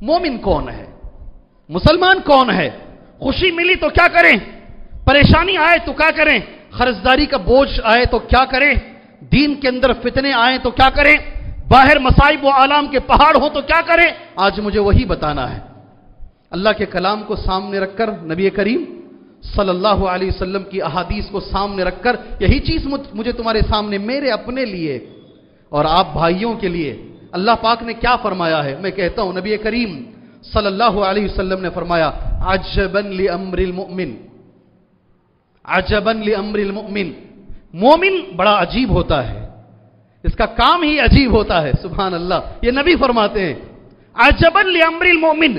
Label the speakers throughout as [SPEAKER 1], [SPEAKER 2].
[SPEAKER 1] مومن کون ہے؟ مسلمان کون ہے؟ خوشی ملی تو کیا کریں؟ پریشانی آئے تو کیا کریں؟ خرچداری کا بوجھ آئے تو کیا کریں؟ دین کے اندر فتنے آئے تو کیا کریں؟ باہر مسائب و عالم کے پہاڑ ہو تو کیا کریں؟ آج مجھے وہی بتانا ہے۔ اللہ کے کلام کو سامنے رکھ کر نبی کریم صلی اللہ علیہ وسلم کی احادیث کو سامنے رکھ کر یہی چیز مجھے تمہارے سامنے میرے اپنے لیے اور آپ بھائیوں کے لیے اللہ پاک نے کیا فرمایا ہے؟ میں کہتا ہوں، نبی کریم صلی اللہ علیہ وسلم نے فرمایا عجبن لامر المؤمن عجبن لامر المؤمن۔ مومن بڑا عجیب ہوتا ہے، اس کا کام ہی عجیب ہوتا ہے، سبحان اللہ۔ یہ نبی فرماتے ہیں عجبن لامر المؤمن۔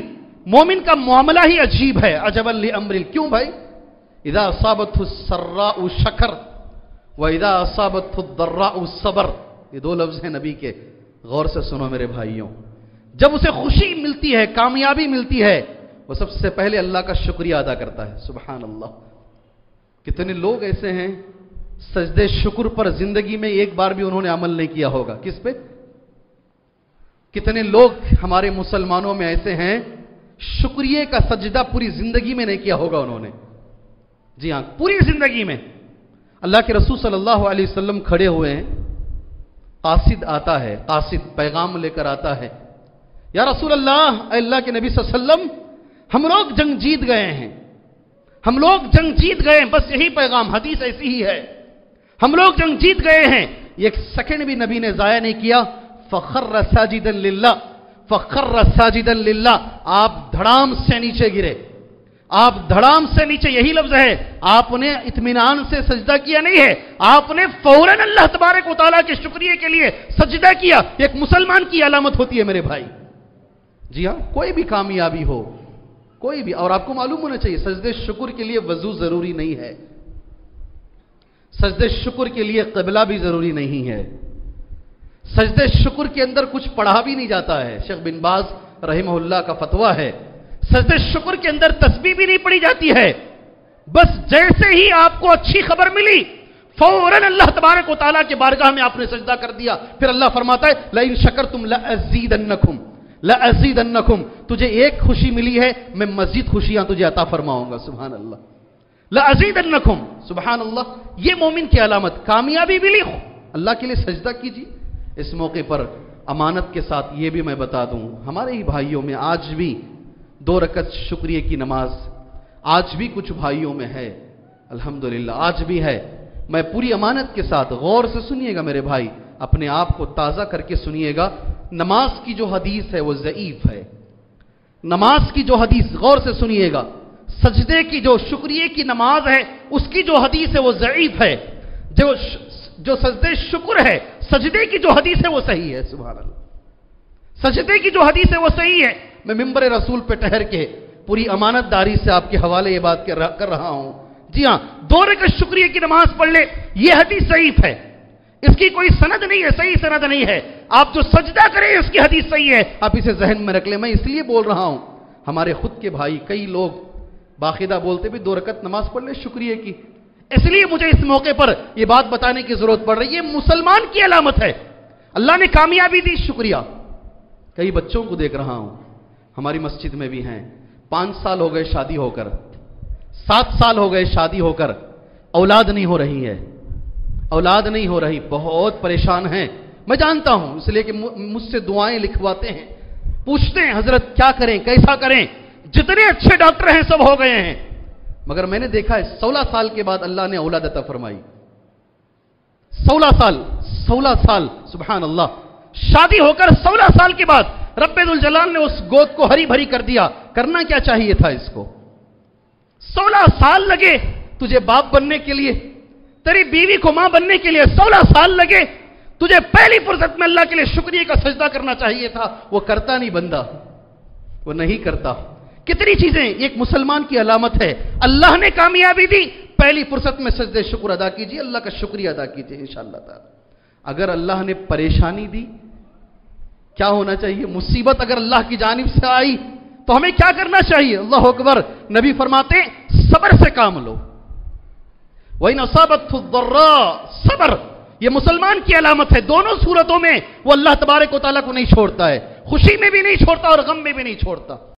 [SPEAKER 1] مومن کا معاملہ ہی عجیب ہے عجبن لامر کیوں بھائی؟ اذا اصابت السراء شکر، و اذا اصابت الضراء صبر یہ دو لفظ ہیں نبی کے۔ غور سے سنو میرے بھائیوں، جب اسے خوشی ملتی ہے، کامیابی ملتی ہے، وہ سب سے پہلے اللہ کا شکریہ ادا کرتا ہے۔ سبحان اللہ۔ کتنے لوگ ایسے ہیں سجد شکر پر زندگی میں ایک بار بھی انہوں نے عمل نہیں کیا ہوگا۔ کس پہ؟ کتنے لوگ ہمارے مسلمانوں میں ایسے ہیں، شکریہ کا سجدہ پوری زندگی میں نہیں کیا ہوگا انہوں نے۔ جی ہاں پوری زندگی میں۔ اللہ کے رسول صلی اللہ علیہ وسلم کھڑے ہوئے ہیں۔ قاصد آتا ہے، قاصد پیغام لے کر آتا ہے۔ یا رسول اللہ، اے اللہ کے نبی صلی اللہ علیہ وسلم، ہم لوگ جنگ جیت گئے ہیں۔ ہم لوگ جنگ جیت گئے ہیں، بس یہی پیغام، حدیث ایسی ہی ہے۔ ہم لوگ جنگ جیت گئے ہیں۔ ایک سیکنڈ بھی نبی نے ضائع نہیں کیا۔ فخر ساجدا للہ، فخر ساجدا للہ، آپ دھڑام سے نیچے گرے۔ آپ دھڑام سے نیچے یہی لفظ ہے، آپ نے اطمینان سے سجدہ کیا نہیں ہے۔ آپ نے فوراً اللہ تبارک و تعالیٰ کے شکریہ کے لیے سجدہ کیا۔ ایک مسلمان کی علامت ہوتی ہے میرے بھائی۔ جی ہاں کوئی بھی کامیابی ہو، کوئی بھی، اور آپ کو معلوم ہونا چاہیے سجد شکر کے لیے وضو ضروری نہیں ہے۔ سجد شکر کے لیے قبلہ بھی ضروری نہیں ہے۔ سجد شکر کے اندر کچھ پڑھا بھی نہیں جاتا ہے۔ شیخ بن باز رحمہ اللہ کا فتویٰ ہے۔ سجد شکر کے اندر تسبیح بھی نہیں پڑی جاتی ہے۔ بس جیسے ہی آپ کو اچھی خبر ملی، فوراً اللہ تبارک و تعالیٰ کے بارگاہ میں آپ نے سجدہ کر دیا۔ پھر اللہ فرماتا ہے لَإِن شَكَرْتُمْ لَأَزِيدَنَّكُمْ لَأَزِيدَنَّكُمْ تجھے ایک خوشی ملی ہے، میں مزید خوشیاں تجھے عطا فرماؤں گا سبحان اللہ لَأَزِيدَنَّكُمْ سبحان اللہ یہ مومن کی علامت، کامیابی ملی اللہ کے لیے سجدہ کیجیے۔ اس موقع پر امانت کے ساتھ یہ بھی میں بتا دوں، ہمارے ہی بھائیوں میں آج بھی دو رکت شکریہ کی نماز آج بھی کچھ بھائیوں میں ہے۔ الحمدللہ، آج بھی ہے۔ میں پوری امانت کے ساتھ غور سے سنیے گا میرے بھائی، اپنے آپ کو تازہ کر کے سنیے گا۔ نماز کی جو حدیث ہے وہ ضعیف ہے۔ نماز کی جو حدیث غور سے سنیے گا۔ سجدے کی جو شکریہ کی نماز ہے، اس کی جو حدیث ہے وہ ضعیف ہے۔ جو جو سجدے شکر ہے، سجدے کی جو حدیث ہے وہ صحیح ہے۔ سبحان اللہ۔ سجدے کی جو حدیث ہے وہ صحیح ہے۔ میں ممبر رسول پہ ٹہر کے پوری امانت داری سے آپ کے حوالے یہ بات کر رہا ہوں۔ جی ہاں دورے کا شکریہ کی نماز پڑھ لے یہ حدیث ضعیف ہے۔ اس کی کوئی سند نہیں ہے، صحیح سند نہیں ہے۔ آپ جو سجدہ کریں، اس کی حدیث صحیح ہے۔ آپ اسے ذہن میں رکھ لیں، میں اس لیے بول رہا ہوں، ہمارے خود کے بھائی، کئی لوگ باقاعدہ بولتے بھی دو رکت نماز پڑھ لے شکریہ کی۔ اس لیے مجھے اس موقع پر یہ بات بتانے کی ضرورت پڑ رہی ہے، یہ مسلمان کی علامت ہے۔ اللہ نے کامیابی دی، شکریہ۔ کئی بچوں کو دیکھ رہا ہوں ہماری مسجد میں بھی ہیں۔ پانچ سال ہو گئے شادی ہو کر۔ سات سال ہو گئے شادی ہو کر۔ اولاد نہیں ہو رہی ہے۔ اولاد نہیں ہو رہی۔ بہت پریشان ہیں۔ میں جانتا ہوں، اس لیے کہ مجھ سے دعائیں لکھواتے ہیں۔ پوچھتے ہیں، حضرت کیا کریں؟ کیسا کریں؟ جتنے اچھے ڈاکٹر ہیں، سب ہو گئے ہیں۔ مگر میں نے دیکھا ہے، سولہ سال کے بعد اللہ نے اولاد عطا فرمائی۔ سولہ سال سولہ سال، سبحان اللہ۔ شادی ہو کر سولہ سال کے بعد رب الجلال نے اس گود کو ہری بھری کر دیا۔ کرنا کیا چاہیے تھا اس کو؟ سولہ سال لگے تجھے باپ بننے کے لیے، تیری بیوی کو ماں بننے کے لیے سولہ سال لگے۔ تجھے پہلی فرصت میں اللہ کے لیے شکریہ کا سجدہ کرنا چاہیے تھا۔ وہ کرتا نہیں بندہ۔ وہ نہیں کرتا۔ کتنی چیزیں، ایک مسلمان کی علامت ہے۔ اللہ نے کامیابی دی۔ پہلی فرصت میں سجدے شکر ادا کیجیے اللہ کا شکریہ ادا کیجیے انشاءاللہ تعالی۔ اگر اللہ نے پریشانی دی کیا ہونا چاہیے؟ مصیبت اگر اللہ کی جانب سے آئی تو ہمیں کیا کرنا چاہیے؟ اللہ اکبر، نبی فرماتے صبر سے کام لو۔ وہی نصابت صبر، یہ مسلمان کی علامت ہے۔ دونوں صورتوں میں وہ اللہ تبارک و تعالیٰ کو نہیں چھوڑتا ہے۔ خوشی میں بھی نہیں چھوڑتا اور غم میں بھی نہیں چھوڑتا۔